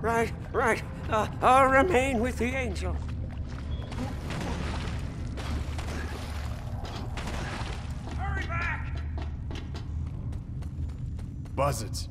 Right, right. Uh, I'll remain with the angel. Hurry back! Buzzards.